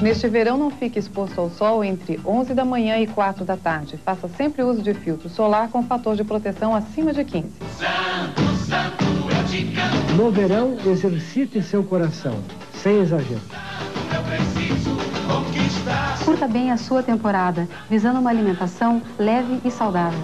Neste verão, não fique exposto ao sol entre 11 da manhã e 4 da tarde. Faça sempre uso de filtro solar com fator de proteção acima de 15. Santo, santo, é de campo. No verão, exercite seu coração, sem exagero. Curta bem a sua temporada, visando uma alimentação leve e saudável.